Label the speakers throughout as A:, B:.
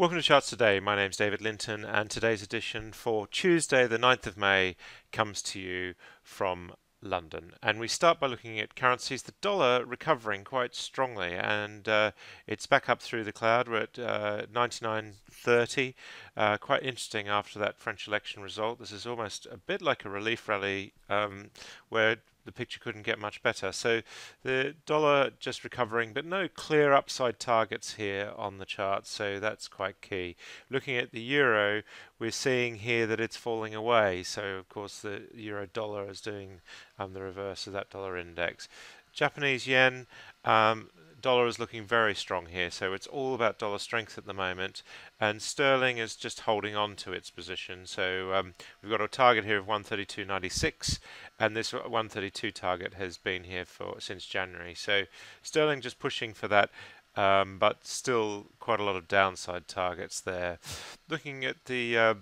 A: Welcome to Charts Today. My name is David Linton, and today's edition for Tuesday, the 9th of May, comes to you from London. And we start by looking at currencies. The dollar recovering quite strongly, and uh, it's back up through the cloud. We're at uh, 99.30. Uh, quite interesting after that French election result. This is almost a bit like a relief rally um, where the picture couldn't get much better. So the dollar just recovering, but no clear upside targets here on the chart. So that's quite key. Looking at the euro, we're seeing here that it's falling away. So of course the euro dollar is doing um, the reverse of that dollar index. Japanese yen, um, dollar is looking very strong here, so it's all about dollar strength at the moment. And sterling is just holding on to its position. So um, we've got a target here of 132.96, and this 132 target has been here for since January. So sterling just pushing for that. Um, but still quite a lot of downside targets there. Looking at the uh,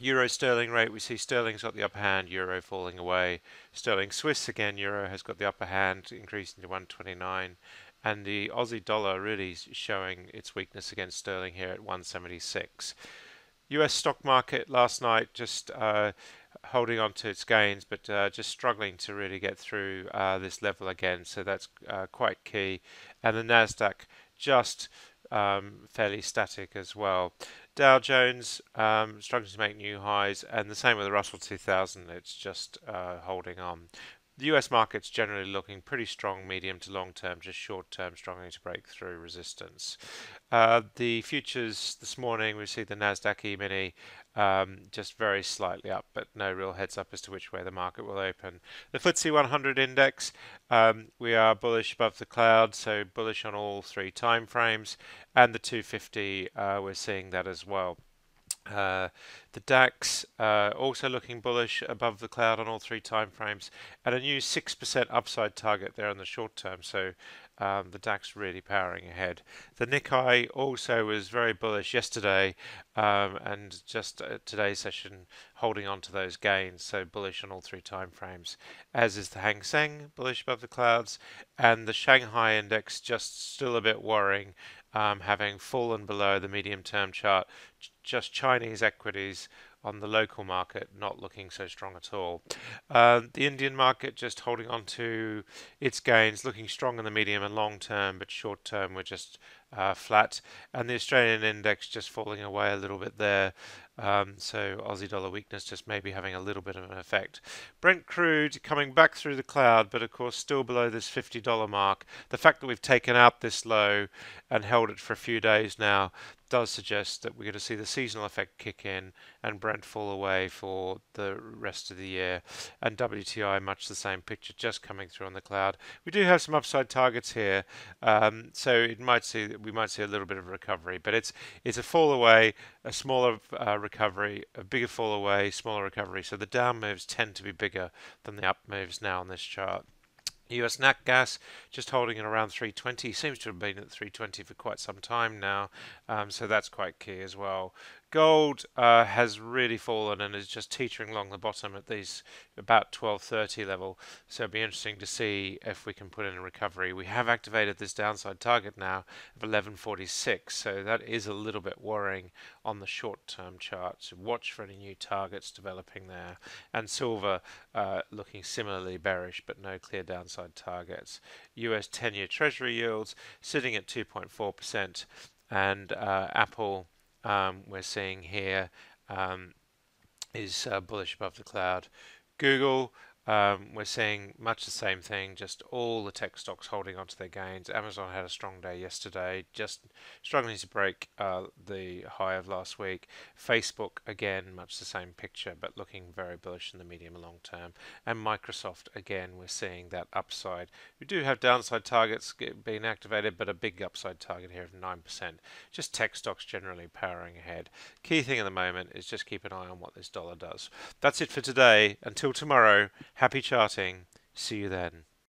A: Euro sterling rate, we see sterling's got the upper hand, euro falling away. Sterling Swiss again, euro has got the upper hand, increasing to 129 and the Aussie dollar really showing its weakness against sterling here at 176. US stock market last night just uh, holding on to its gains, but uh, just struggling to really get through uh, this level again. So that's uh, quite key. And the Nasdaq just um, fairly static as well. Dow Jones um, struggling to make new highs, and the same with the Russell 2000. It's just uh, holding on the US market's generally looking pretty strong medium to long term, just short term struggling to break through resistance. Uh, the futures this morning, we see the NASDAQ E mini um, just very slightly up, but no real heads up as to which way the market will open. The FTSE 100 index, um, we are bullish above the cloud, so bullish on all three time frames, and the 250, uh, we're seeing that as well. Uh, the DAX uh, also looking bullish above the cloud on all three time frames, and a new 6% upside target there in the short term. So um, the DAX really powering ahead. The Nikkei also was very bullish yesterday, um, and just uh, today's session holding on to those gains. So bullish on all three time frames, as is the Hang Seng bullish above the clouds, and the Shanghai index just still a bit worrying um, having fallen below the medium term chart. Just Chinese equities on the local market not looking so strong at all. Uh, the Indian market just holding on to its gains, looking strong in the medium and long term, but short term we're just uh, flat. And the Australian index just falling away a little bit there. Um, so Aussie dollar weakness just maybe having a little bit of an effect. Brent crude coming back through the cloud, but of course still below this $50 mark. The fact that we've taken out this low and held it for a few days now does suggest that we're going to see the seasonal effect kick in and Brent fall away for the rest of the year. And WTI, much the same picture, just coming through on the cloud. We do have some upside targets here, um, so it might see we might see a little bit of recovery, but it's it's a fall away, a smaller uh, recovery, a bigger fall away, smaller recovery. So the down moves tend to be bigger than the up moves now on this chart. US nat gas just holding it around 320 seems to have been at 320 for quite some time now um, so that's quite key as well Gold uh, has really fallen and is just teetering along the bottom at these about 1230 level. So it'll be interesting to see if we can put in a recovery. We have activated this downside target now of 1146, so that is a little bit worrying on the short-term chart. So watch for any new targets developing there. And silver uh, looking similarly bearish, but no clear downside targets. US 10-year Treasury yields sitting at 2.4%, and uh, Apple um, we're seeing here um, is uh, bullish above the cloud. Google um, we're seeing much the same thing, just all the tech stocks holding onto their gains. Amazon had a strong day yesterday, just struggling to break uh, the high of last week. Facebook, again, much the same picture, but looking very bullish in the medium and long term. And Microsoft, again, we're seeing that upside. We do have downside targets being activated, but a big upside target here of 9%. Just tech stocks generally powering ahead. Key thing at the moment is just keep an eye on what this dollar does. That's it for today. Until tomorrow. Happy charting. See you then.